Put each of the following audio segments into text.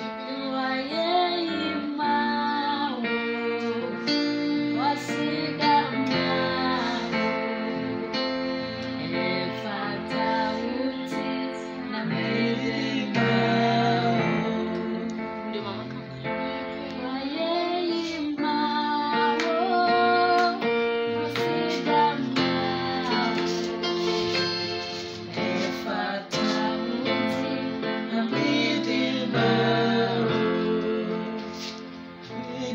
Thank you.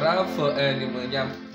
Ralph and William